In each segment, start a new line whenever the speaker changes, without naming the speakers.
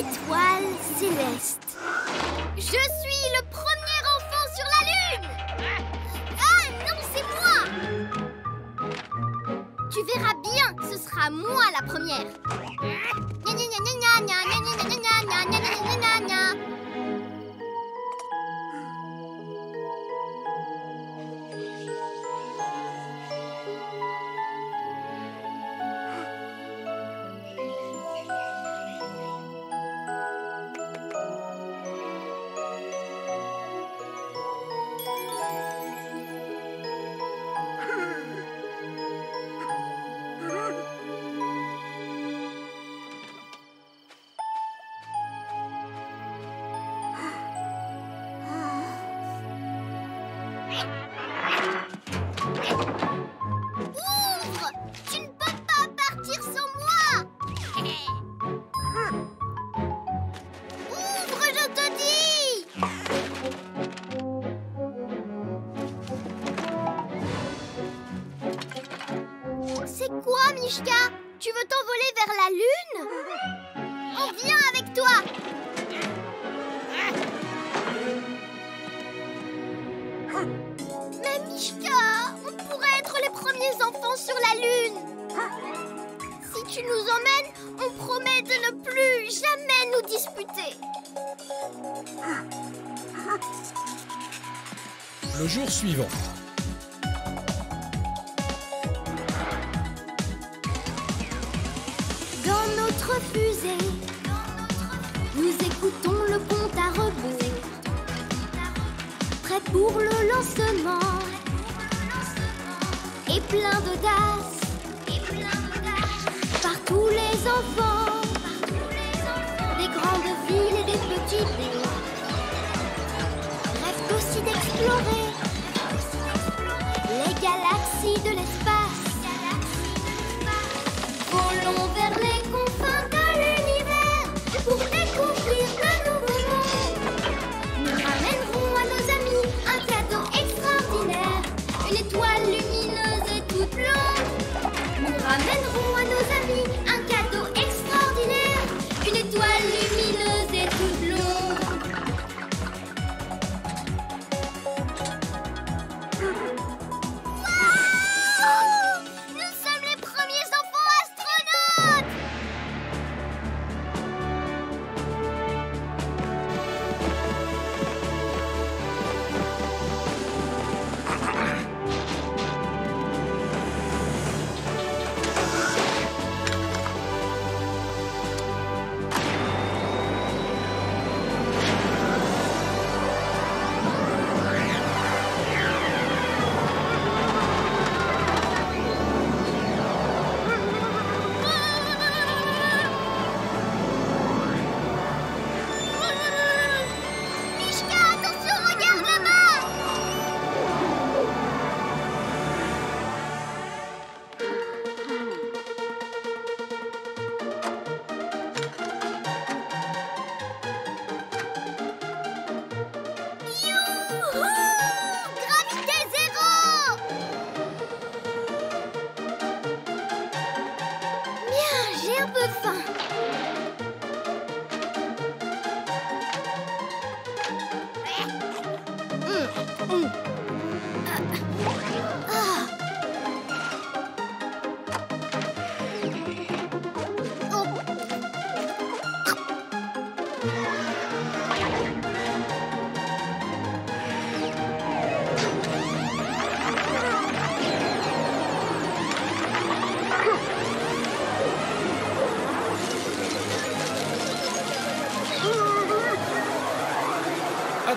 étoile céleste.
Je suis le premier enfant sur la Lune Ah non, c'est moi Tu verras bien, ce sera moi la première.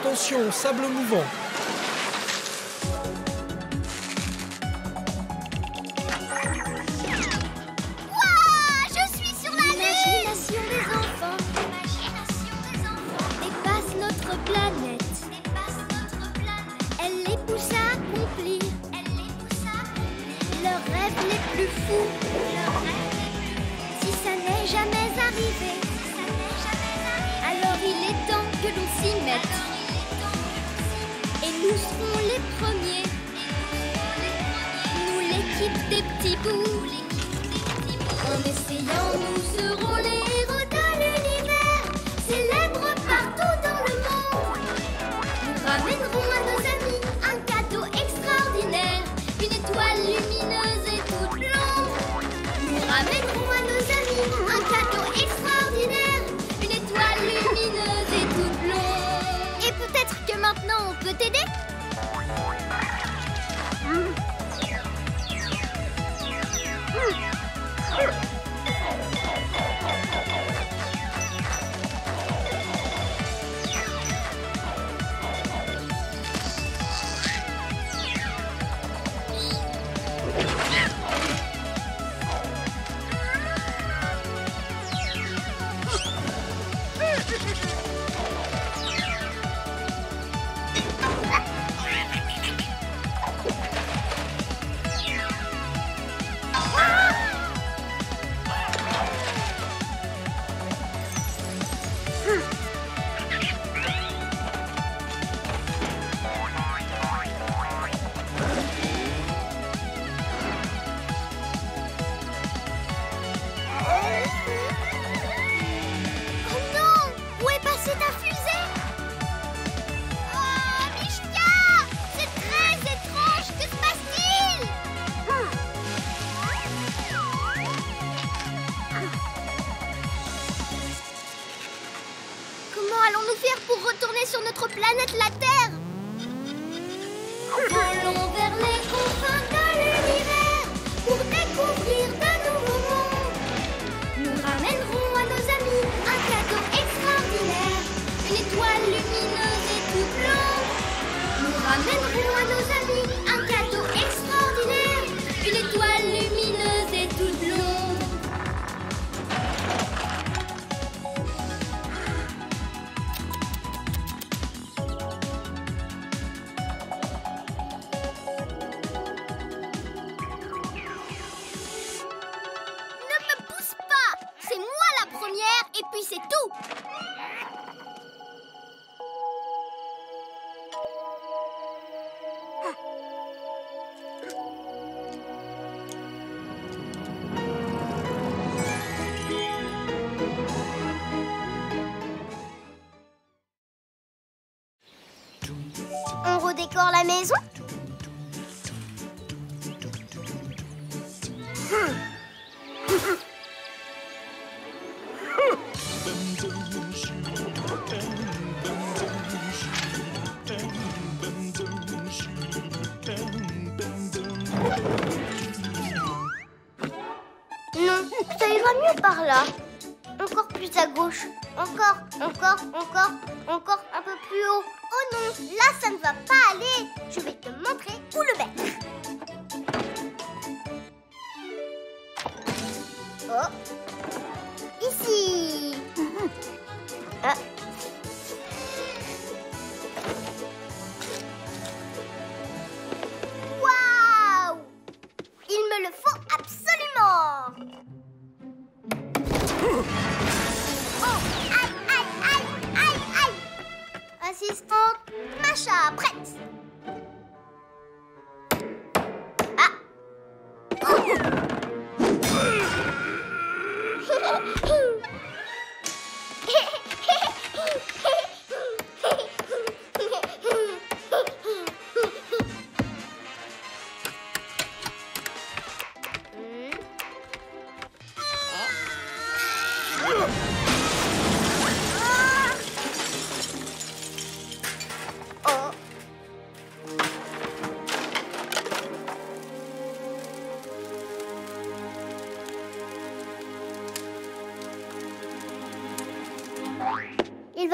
attention,
sable mouvant.
Planète,
la Terre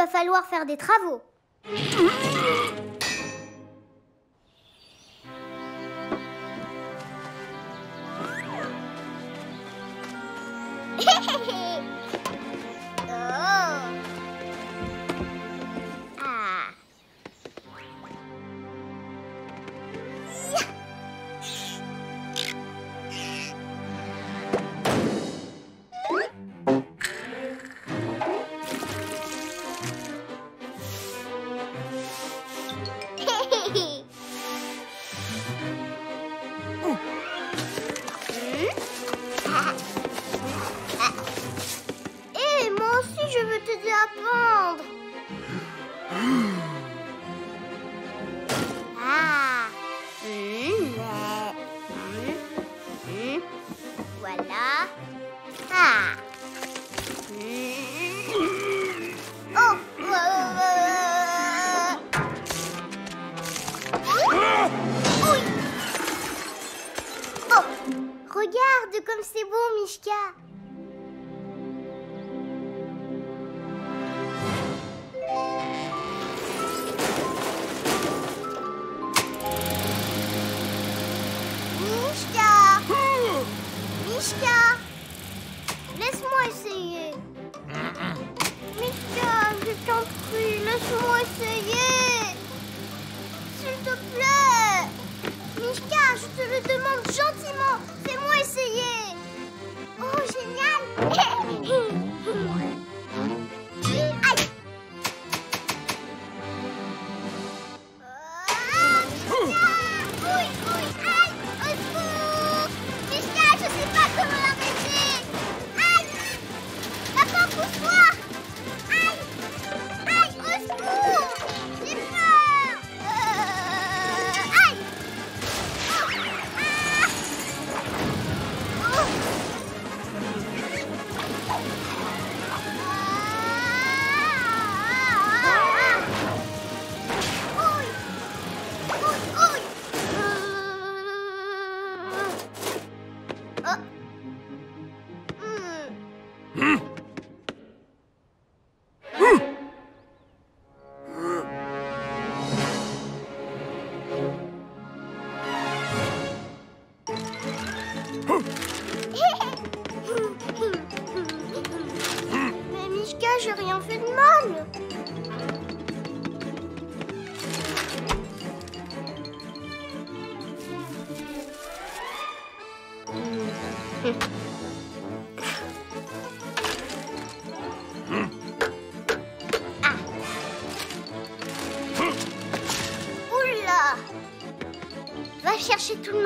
falloir faire des travaux.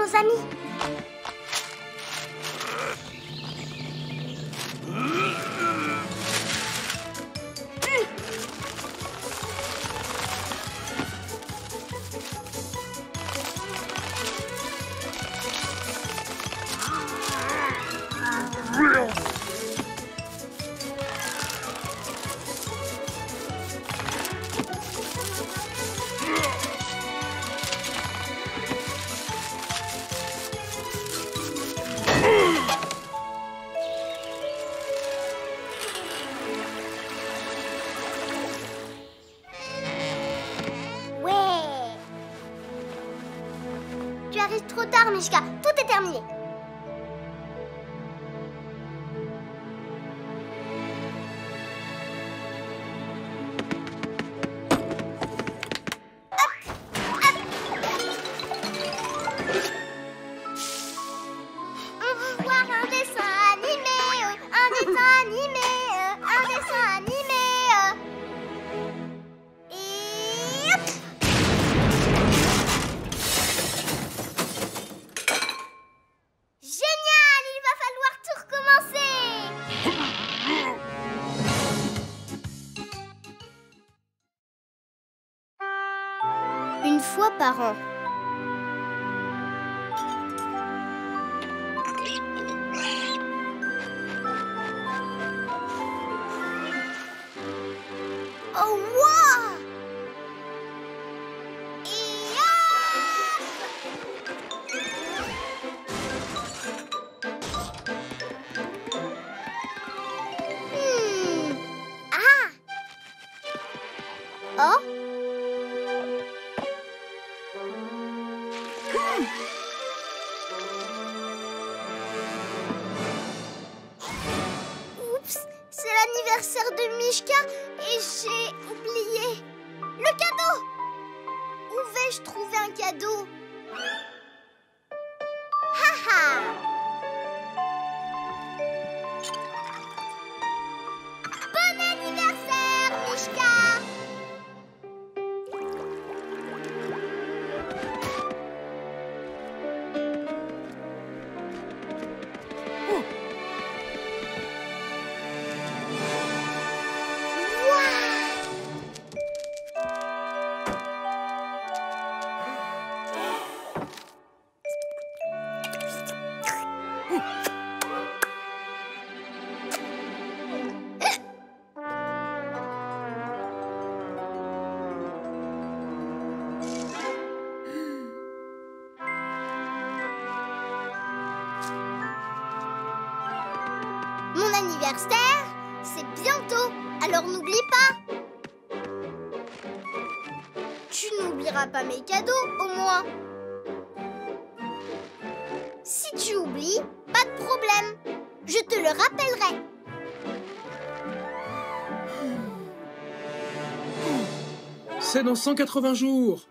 nos amis. Anushka, c'est bientôt, alors n'oublie pas. Tu n'oublieras pas mes cadeaux, au moins. Si tu oublies, pas de problème. Je te le rappellerai.
C'est dans 180 jours.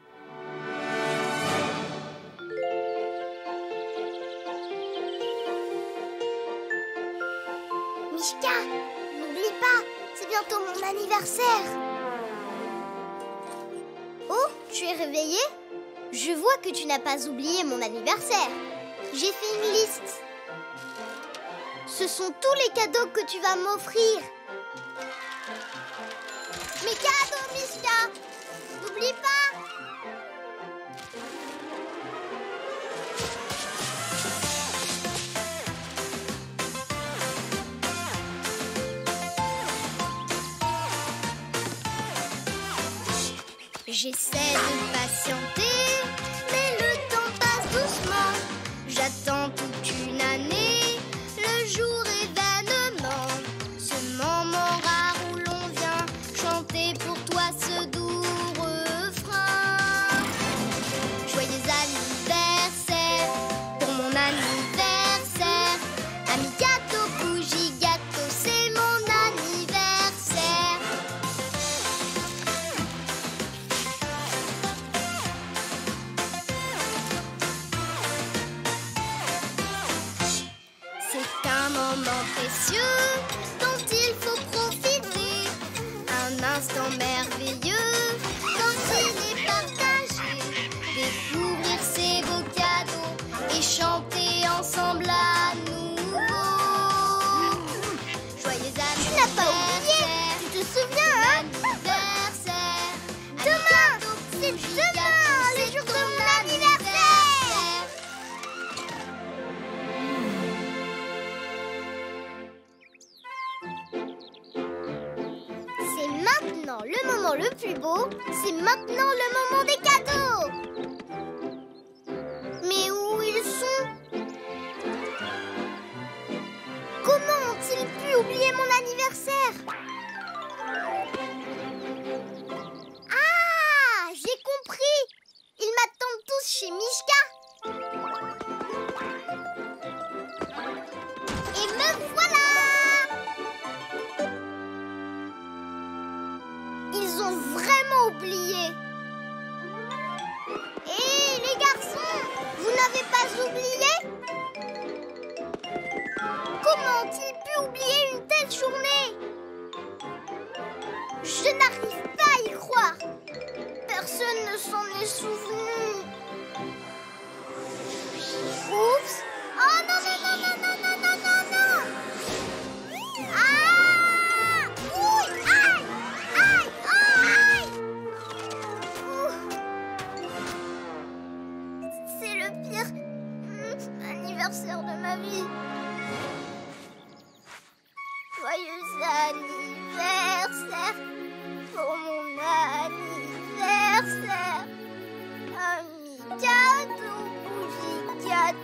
J'ai fait une liste. Ce sont tous les cadeaux que tu vas m'offrir. Mes cadeaux, Mishka N'oublie pas J'essaie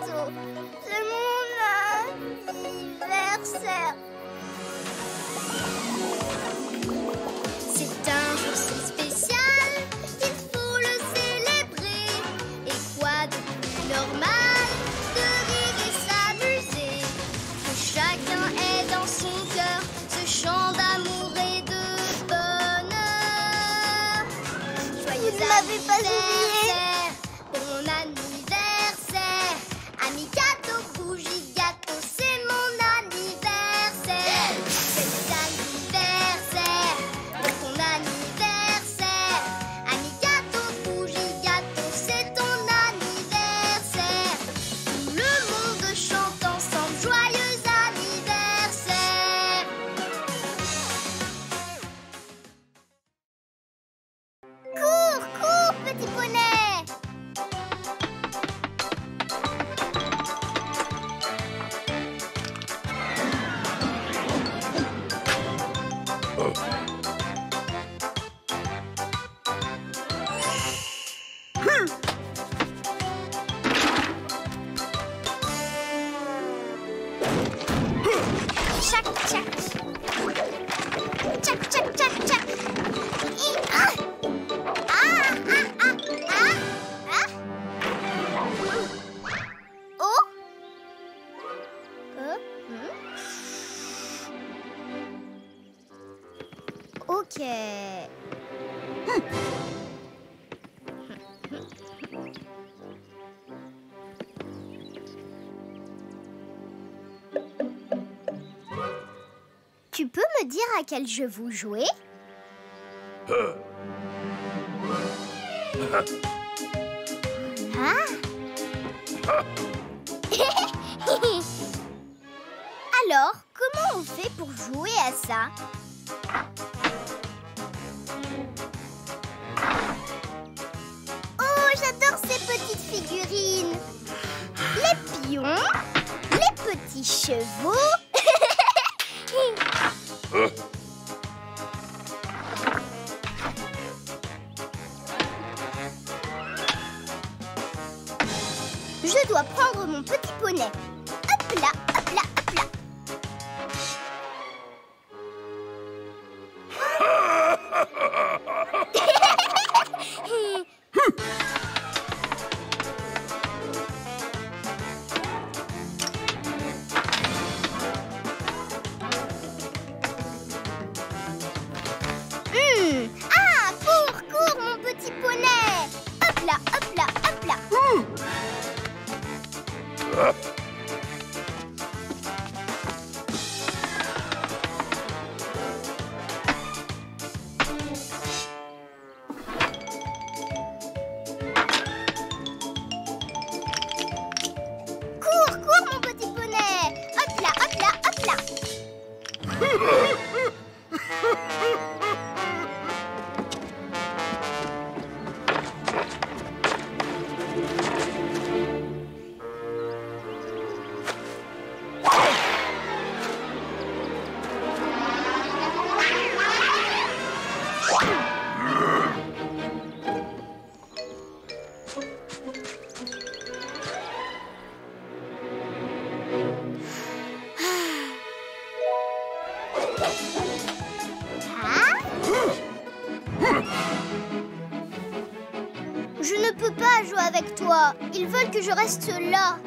つを。quel jeu vous jouez hein? ah. Alors, comment on fait pour jouer à ça? Oh, j'adore ces petites figurines. Les pions, les petits chevaux. Euh. que je reste là.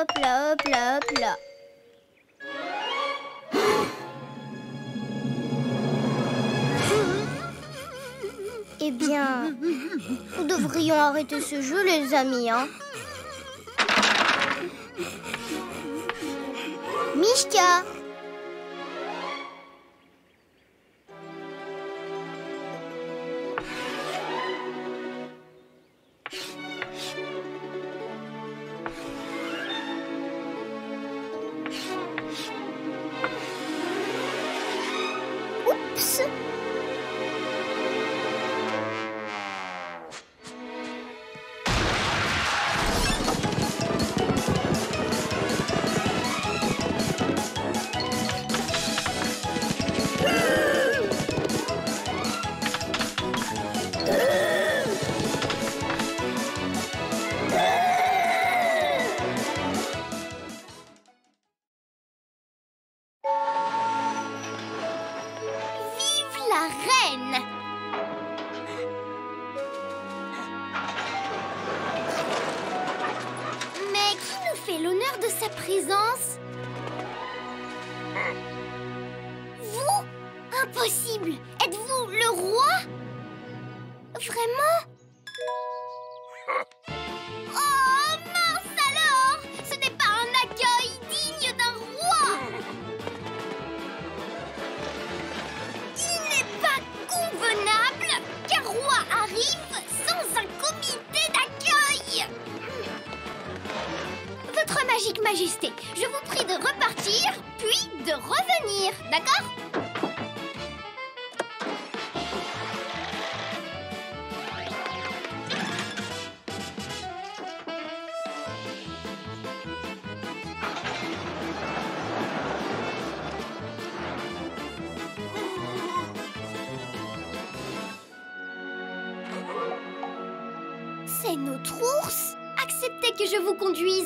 hop là, hop là, hop là. Eh bien, nous devrions arrêter ce jeu, les amis, hein Mishka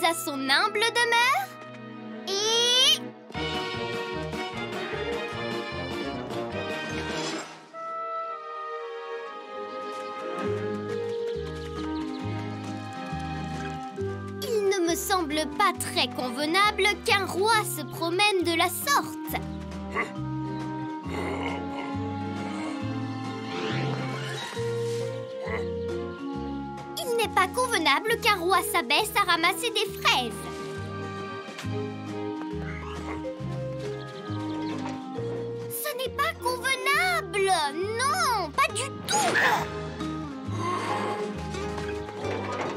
à son humble demeure et... Il ne me semble pas très convenable qu'un roi se promène de la sorte. Hein convenable qu'un roi s'abaisse à ramasser des fraises. Ce n'est pas convenable. Non, pas du tout.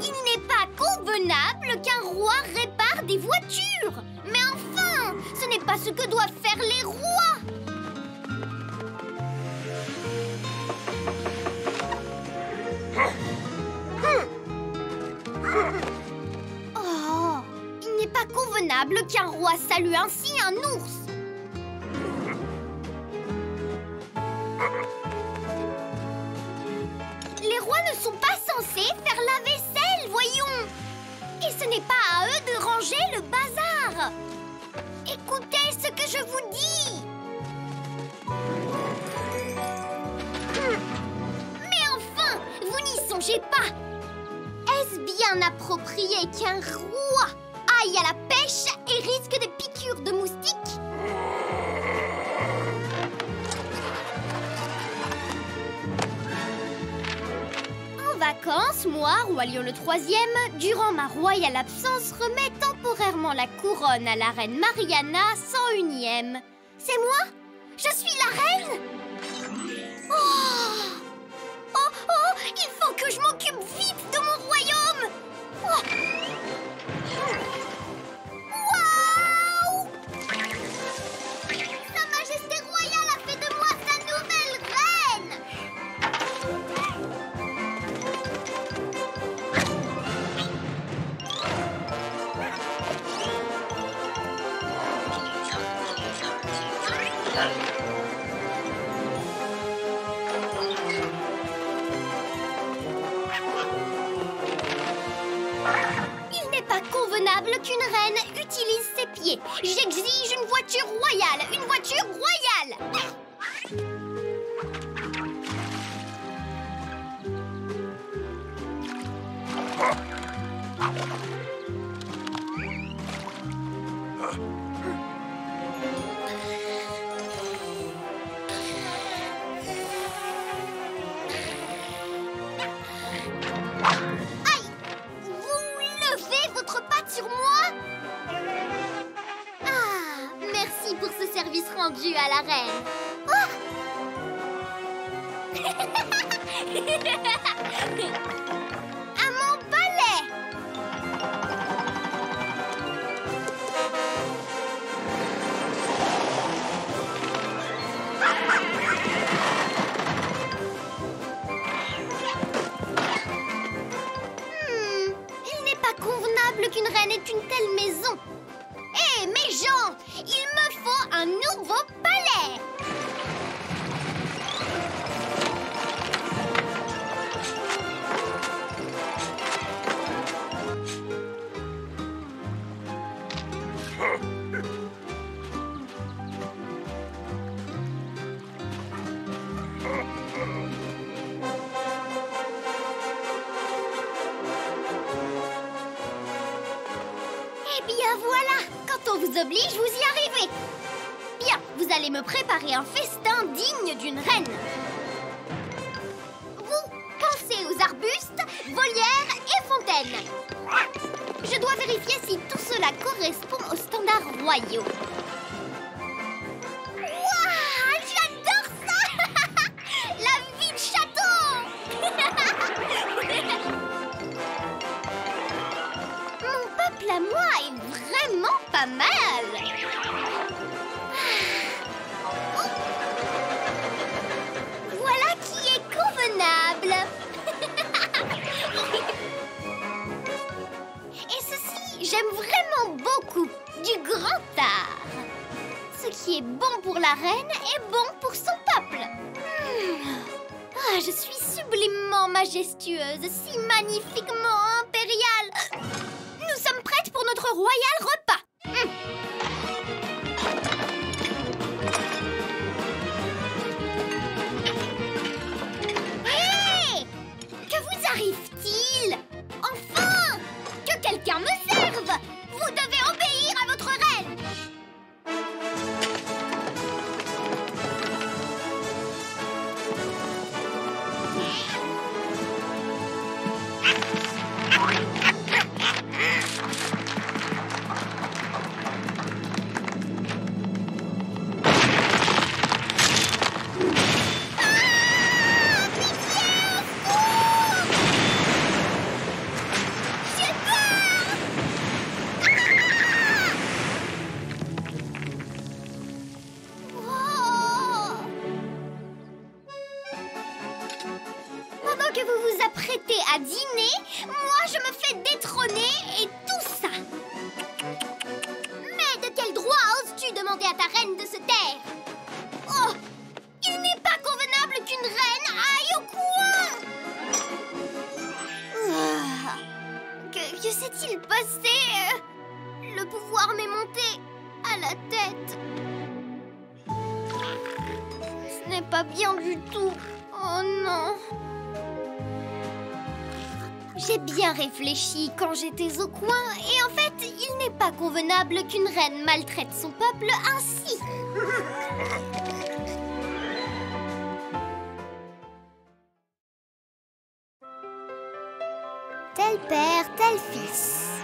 Il n'est pas convenable qu'un roi répare des voitures. Mais enfin, ce n'est pas ce que doivent faire les rois. qu'un roi salue ainsi un ours. Les rois ne sont pas censés faire la vaisselle, voyons. Et ce n'est pas à eux de ranger le bazar. Écoutez ce que je vous dis. Mais enfin, vous n'y songez pas. Est-ce bien approprié qu'un roi Édouard, Walion le III, durant ma royale absence, remet temporairement la couronne à la reine Mariana 101e. C'est moi? Je suis la reine? Oh! Oh! Oh! oh Il faut que je m'occupe vite de mon royaume! Oh! Il n'est pas convenable qu'une reine utilise ses pieds. J'exige une voiture royale, une voiture royale quand
j'étais au coin et en fait, il n'est pas convenable qu'une reine maltraite son peuple ainsi. Tel père, tel fils.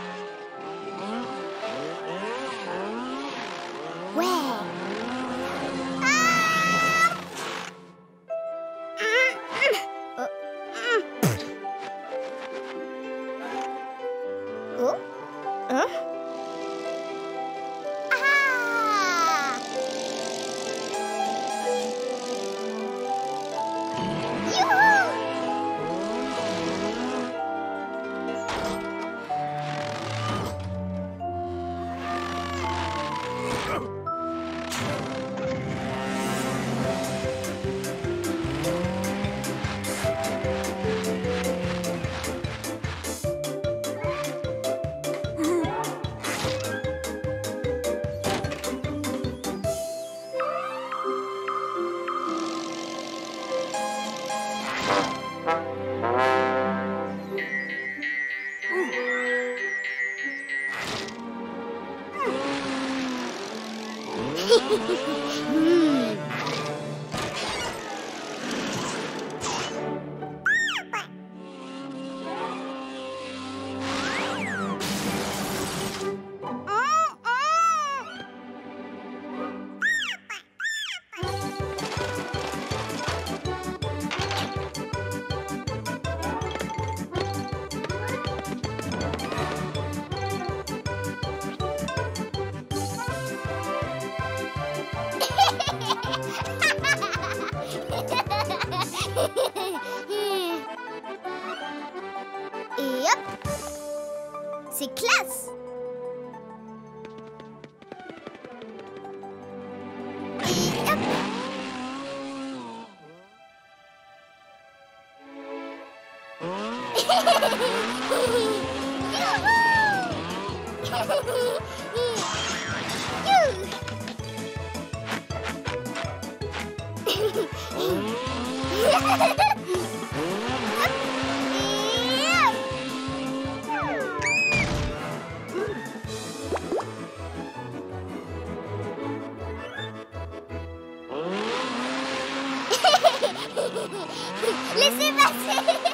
Laissez passer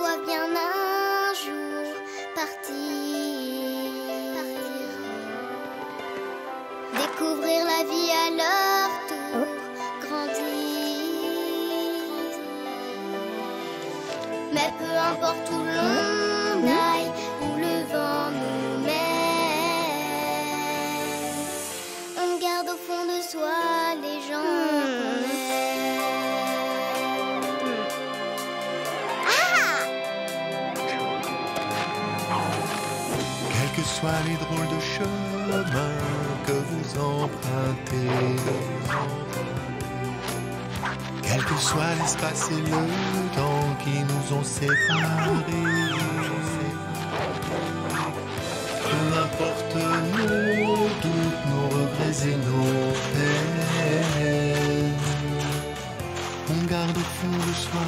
Doivent bien un jour partir. Découvrir la vie à leur tour, grandir. Mais peu importe où l'on aille,
soient les drôles de chemins que vous empruntez. Quel que soit l'espace et le temps qui nous ont séparés. Peu importe nos doutes, nos regrets et nos peines. On garde au fond de soi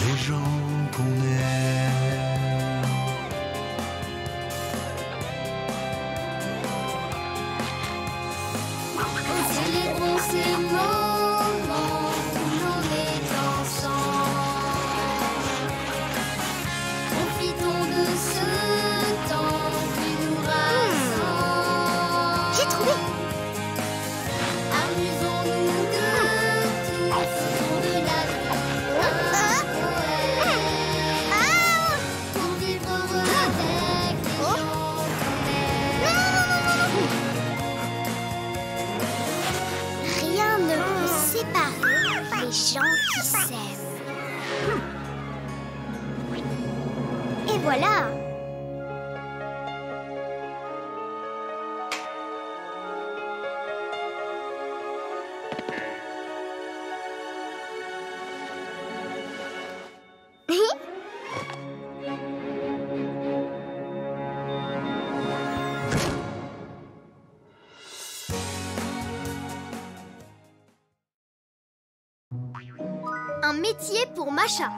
les gens qu'on aime.
Un
métier pour Macha.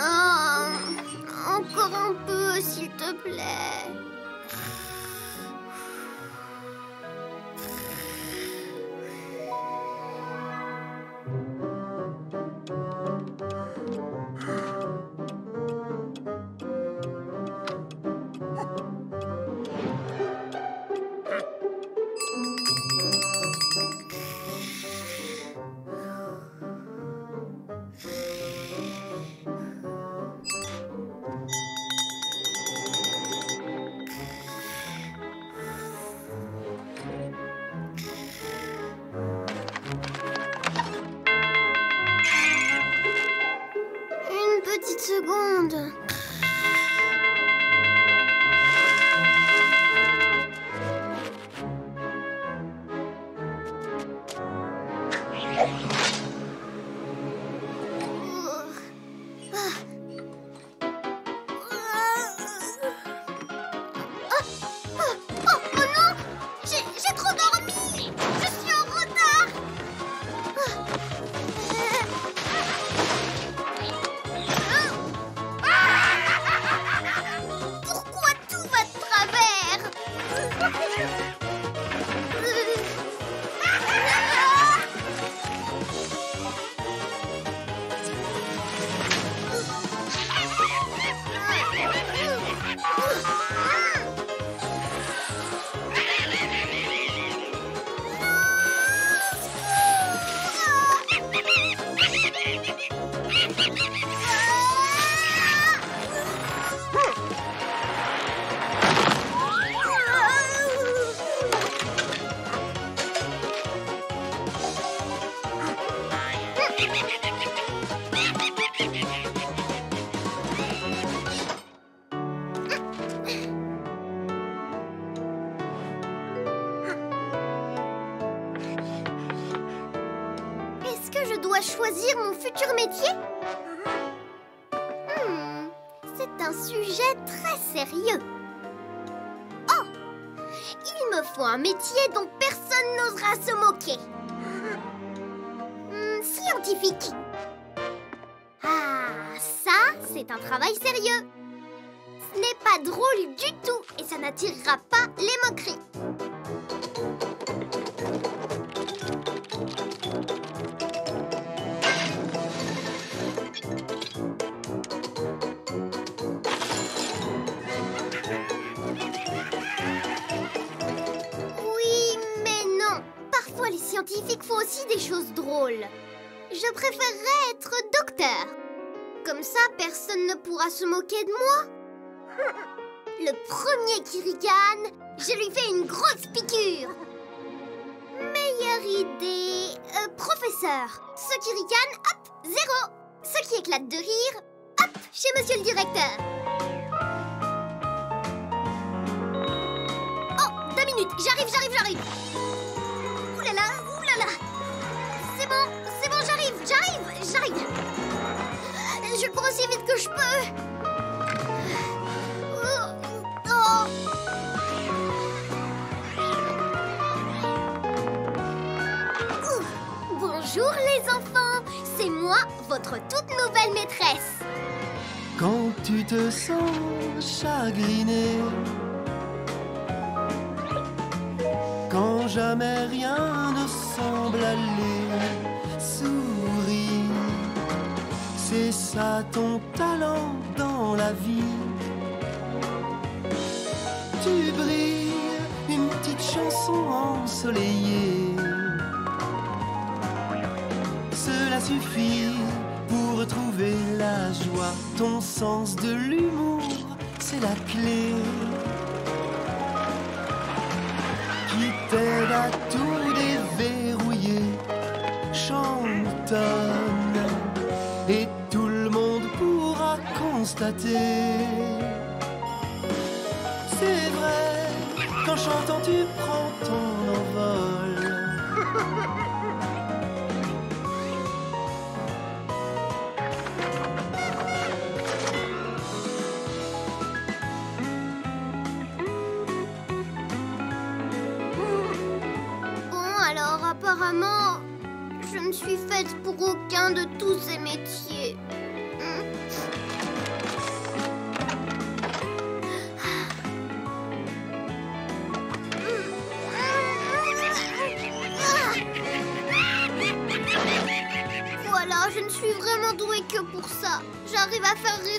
Ah, encore un peu, s'il te plaît. Un métier dont personne n'osera se moquer. Hmm, scientifique. Ah, ça, c'est un travail sérieux. Ce n'est pas drôle du tout et ça n'attirera pas les moqueries. Préférerais être docteur. Comme ça, personne ne pourra se moquer de moi. Le premier qui ricane, je lui fais une grosse piqûre. Meilleure idée. Euh, professeur, ceux qui ricanent, hop, zéro. Ceux qui éclatent de rire, hop, chez monsieur le directeur. Oh, deux minutes, j'arrive, j'arrive, j'arrive. Aussi vite que je peux. Oh. Bonjour les enfants, c'est moi, votre toute nouvelle maîtresse.
Quand tu te sens chagriné, quand jamais rien ne Ton talent dans la vie. Tu brilles, une petite chanson ensoleillée. Cela suffit pour retrouver la joie. Ton sens de l'humour, c'est la clé qui t'aide à tout C'est vrai, qu'en chantant tu prends ton envol.
Bon, alors apparemment, je ne suis faite pour aucun de tous ces métiers. À faire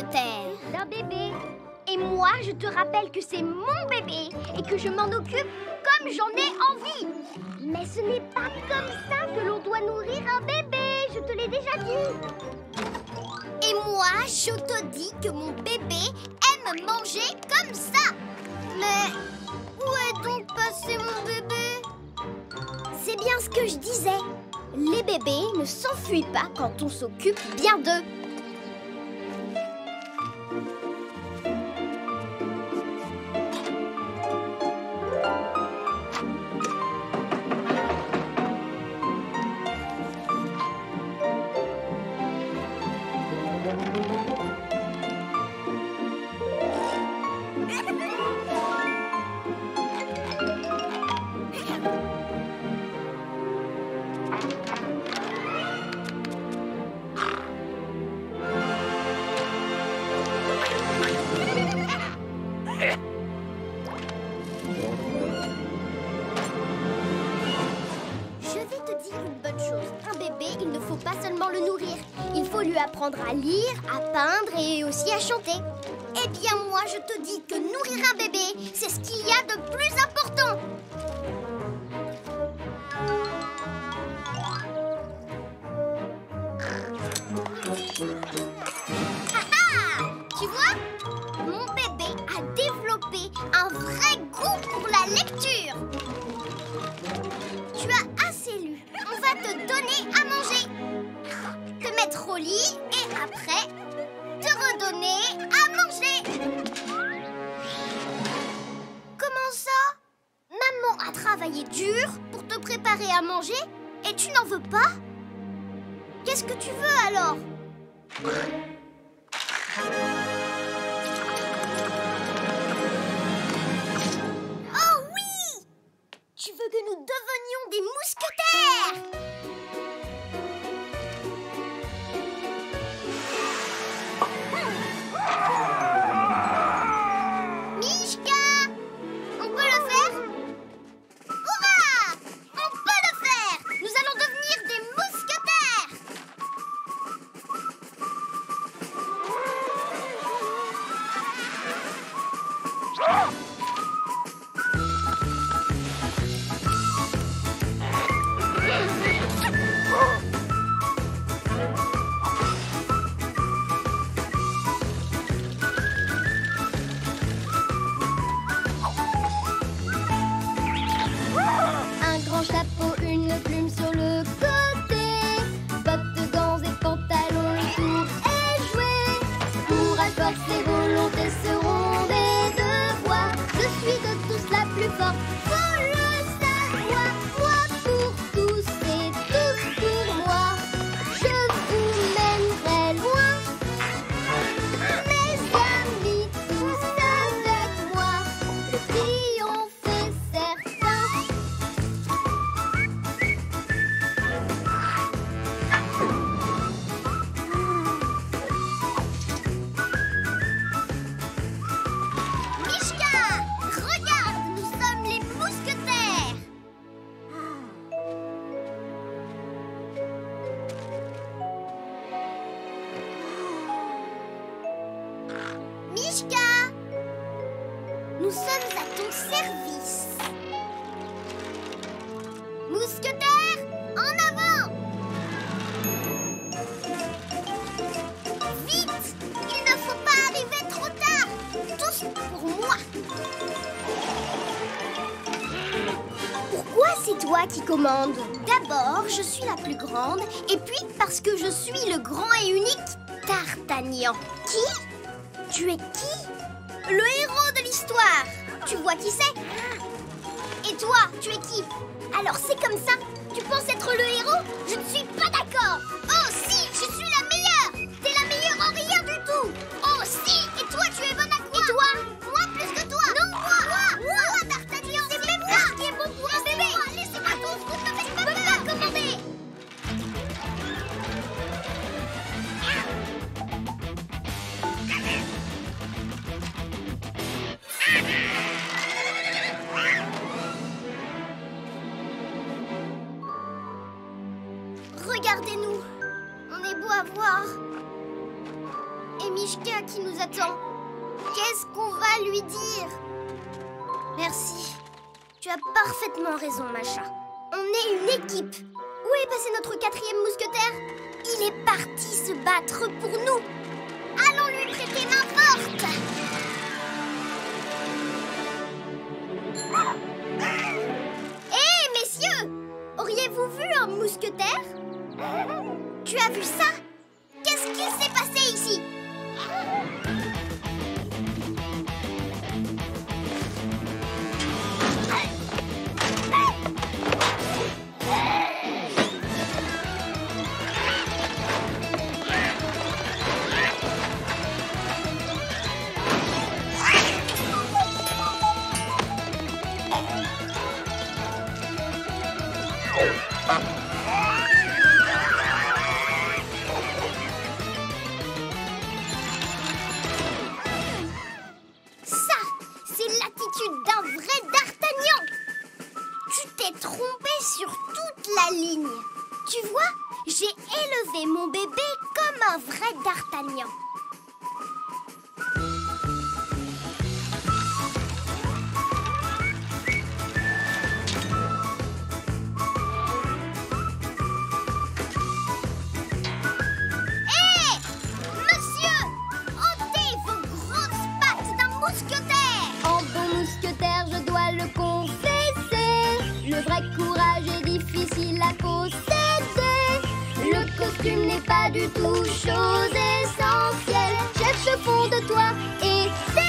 d'un bébé. Et moi, je te rappelle que c'est mon bébé et que je m'en occupe comme j'en ai envie. Mais ce n'est pas comme ça que l'on doit nourrir un bébé, je te l'ai déjà dit.
Et moi, je te dis que mon bébé aime manger comme ça. Mais où est donc passé mon bébé?
C'est bien ce que je disais. Les bébés ne s'enfuient pas quand on s'occupe bien d'eux.
et à manger et tu n'en veux pas? Qu'est-ce que tu veux alors? en avant. Vite Il ne faut pas arriver trop tard Tous pour moi. Pourquoi c'est toi qui commandes D'abord, je suis la plus grande, et puis parce que je suis le grand et unique Tartagnan. Qui? Tu es qui? Le héros de l'histoire. Tu vois qui c'est. Et toi, tu es qui? Alors c'est comme ça. Tu penses être le héros? Je ne suis pas d'accord. Tu vois, j'ai élevé mon bébé comme un vrai d'Artagnan.
plume n'est pas du tout chose essentielle. Chef, je fonds de toi et
c'est.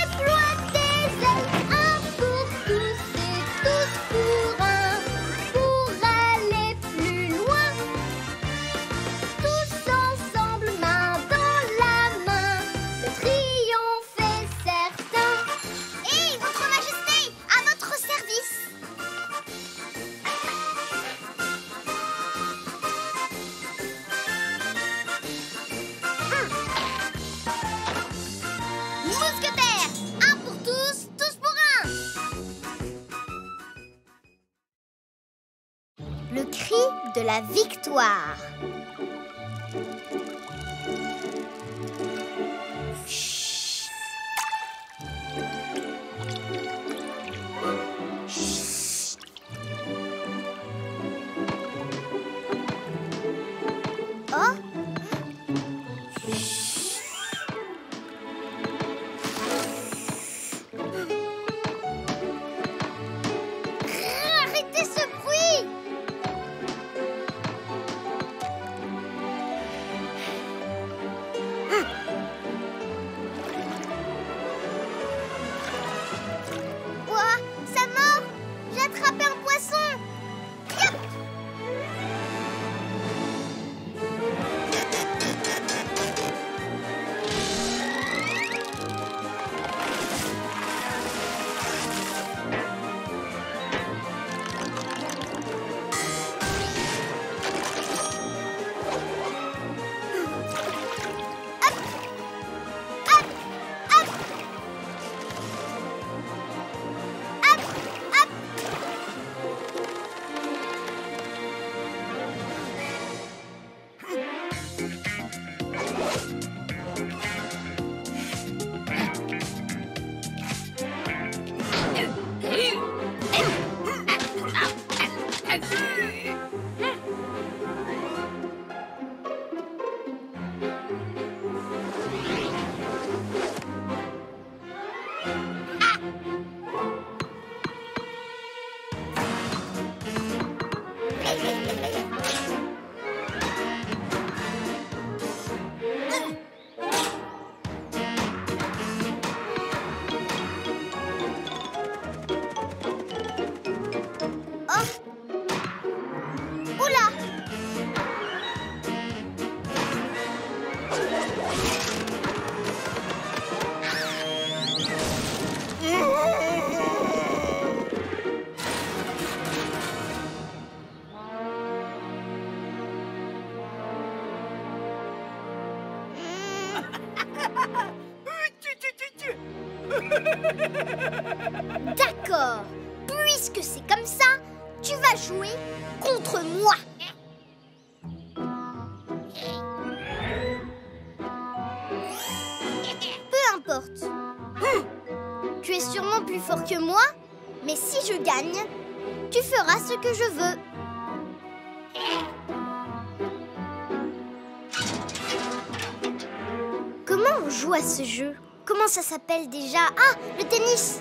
s'appelle déjà Ah, le tennis.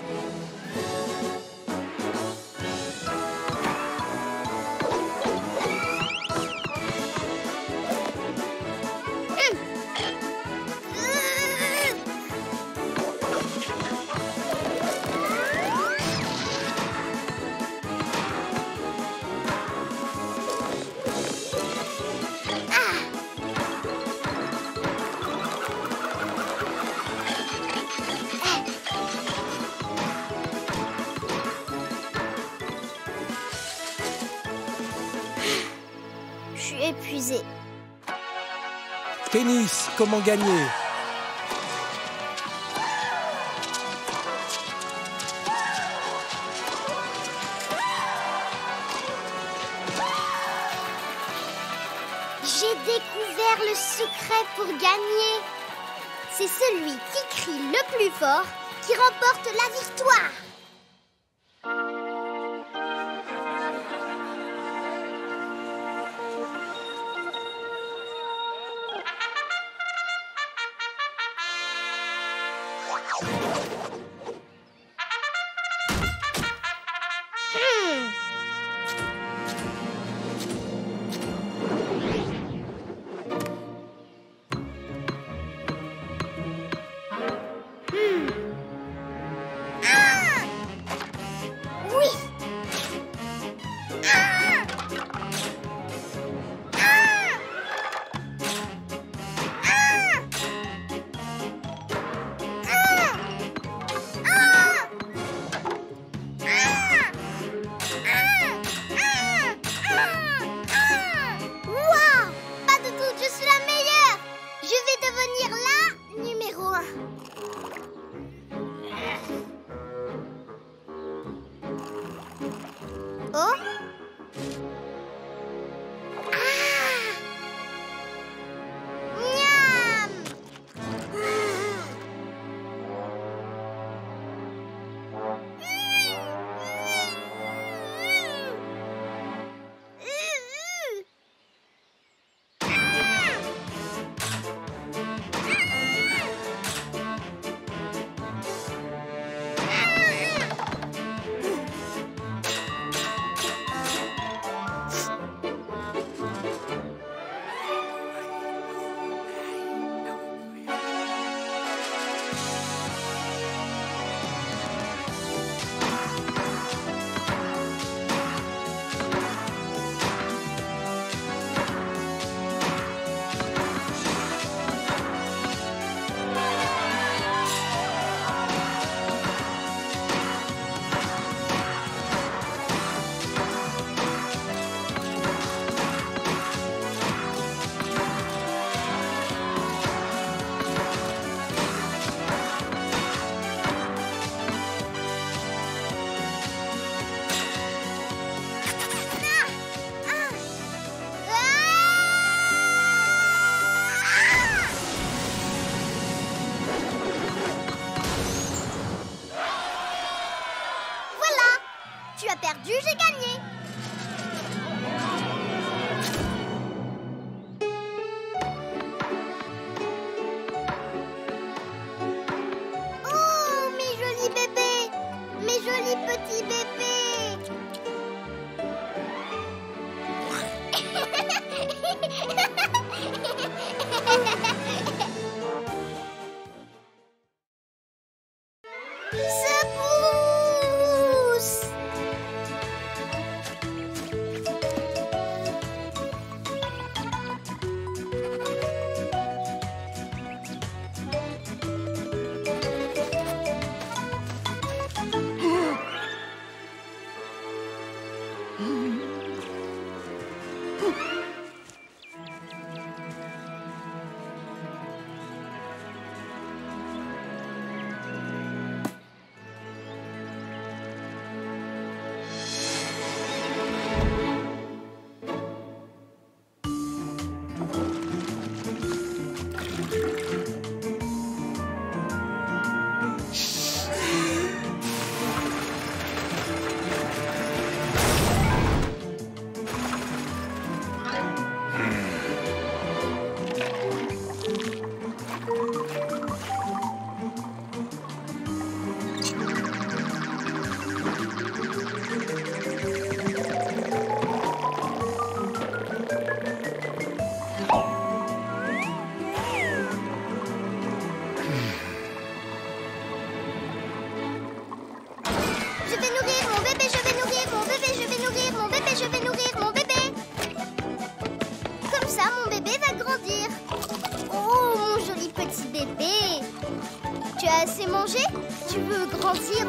comment gagner.
J'ai découvert le secret pour gagner. C'est celui qui crie le plus fort qui remporte la victoire.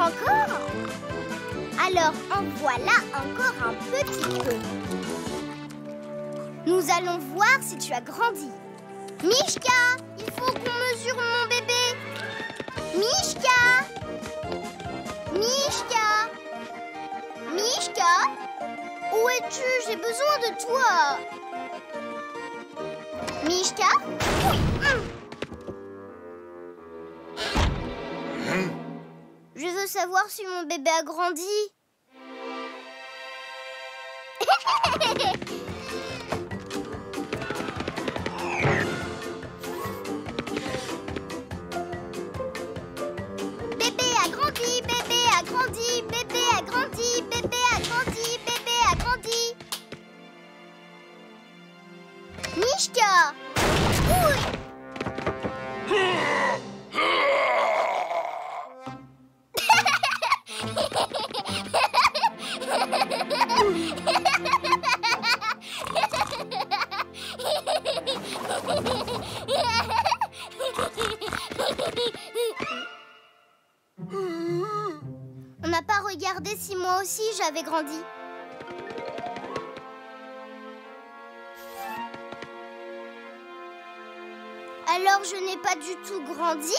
Encore. Alors, en voilà encore un petit peu. Nous allons voir si tu as grandi. Mishka, il faut qu'on mesure mon bébé. Mishka. Mishka. Mishka Où es-tu? J'ai besoin de toi. Mishka? Savoir si mon bébé a grandi. Bébé a grandi, bébé a grandi, bébé a grandi, bébé a grandi, bébé a grandi. Mishka Alors je n'ai pas du tout grandi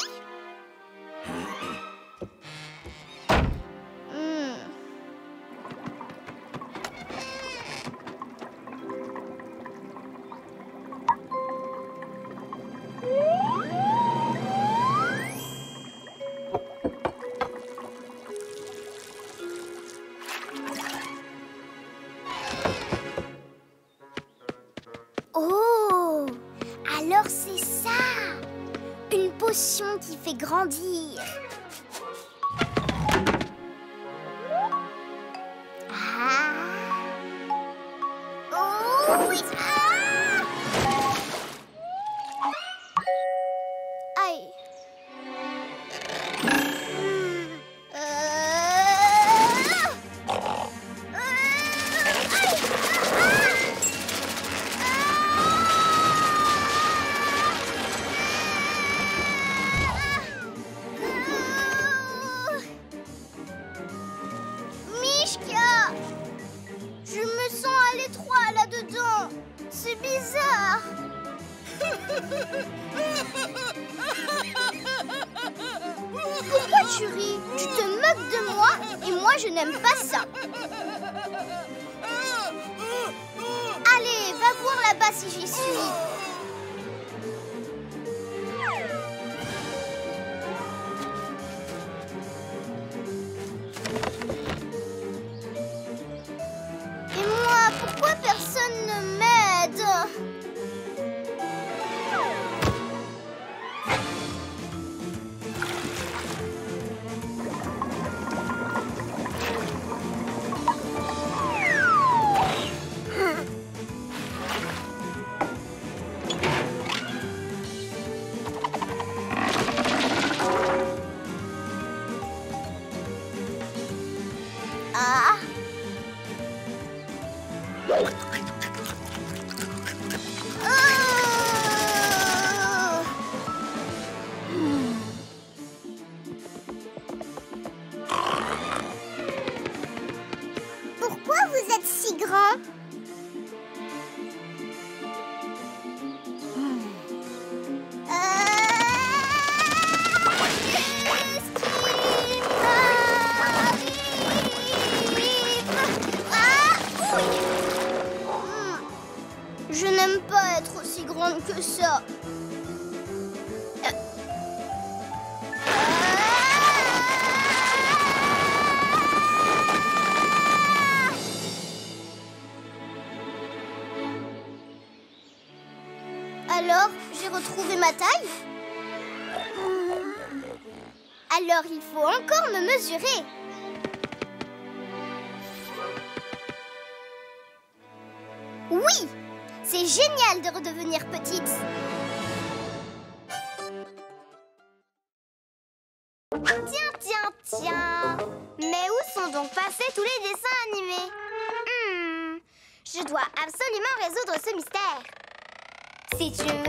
Si